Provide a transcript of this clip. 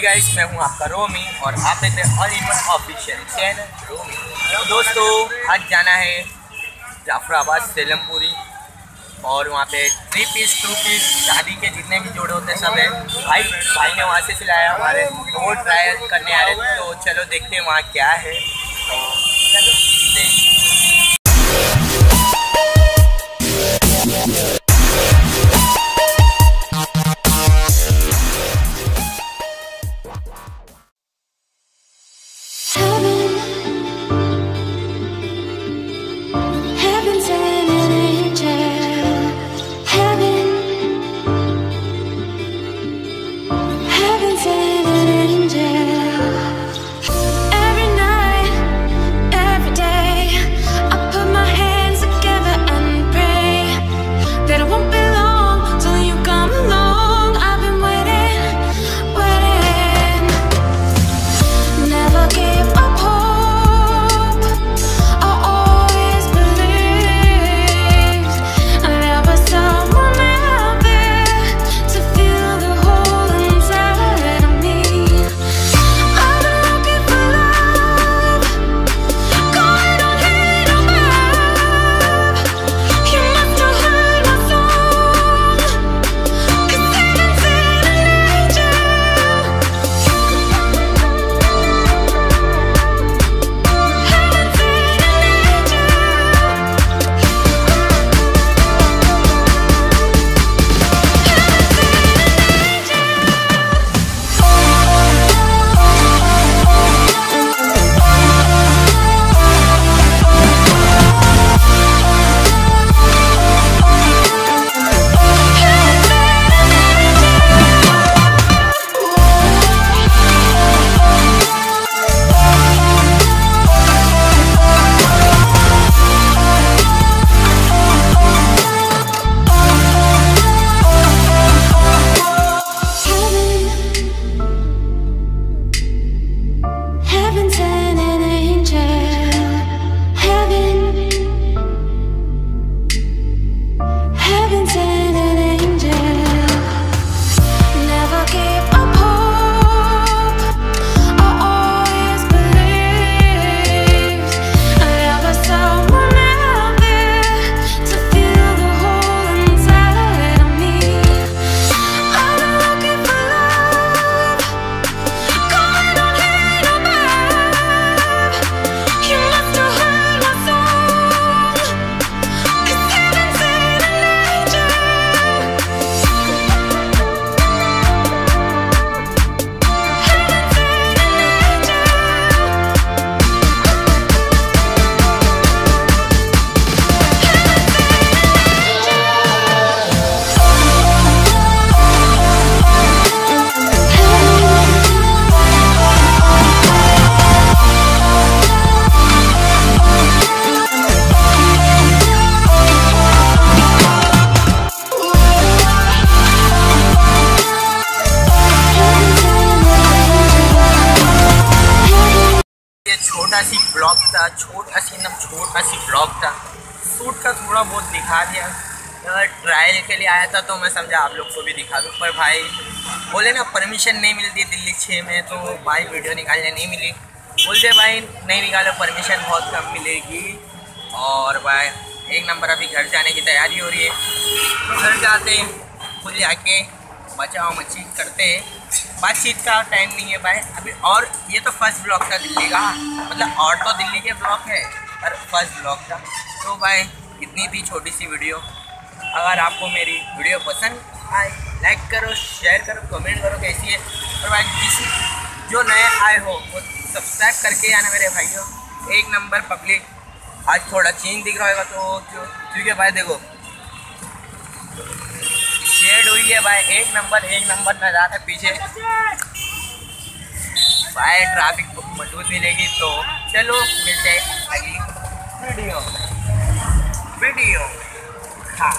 Guys मैं हूँ आपका रोमी और आप देख रहे ऑल ऑफिशियल चैनल रोमी। दोस्तों, आज जाना है जाफराबाद सेलमपुरी और वहाँ पे थ्री पीस टू पीस शादी के जितने भी जोड़े होते हैं सब है। भाई भाई ने वहाँ से सिलाया हमारे वो ट्राई करने आ रहे तो चलो देखते हैं वहाँ क्या है। चलो छोटा सी ब्लॉग था, छोटा सी एकदम छोटा सी ब्लॉग था। सूट का थोड़ा बहुत दिखा दिया। अगर ट्रायल के लिए आया था तो मैं समझा आप लोग को भी दिखा दूँ, पर भाई बोले ना परमिशन नहीं मिलती दिल्ली छः में तो भाई वीडियो निकालने नहीं मिली। बोलते भाई, नहीं निकालो परमिशन बहुत कम मिलेगी। और भाई, एक नंबर अभी घर जाने की तैयारी हो रही है। घर जाते खुद जाके। बचाओ मच्छी करते। बातचीत का टाइम नहीं है भाई। अभी और ये तो फ़र्स्ट ब्लॉग था दिल्ली का। मतलब और तो दिल्ली के ब्लॉग है, पर फ़र्स्ट ब्लॉग था। तो भाई, इतनी थी छोटी सी वीडियो अगर आपको मेरी वीडियो पसंद आए लाइक करो शेयर करो कमेंट करो कैसी है। और भाई किसी जो नए आए हो, वो सब्सक्राइब करके आना मेरे भाइयों। एक नंबर पब्लिक आज थोड़ा चेंज दिख रहा होगा तो क्यों क्योंकि भाई देखो भाई, एक नंबर एक नंबर नज़ारा पीछे। भाई ट्रैफ़िक मज़बूत मिलेगी तो चलो मिल हैं अगली वीडियो वीडियो हाँ।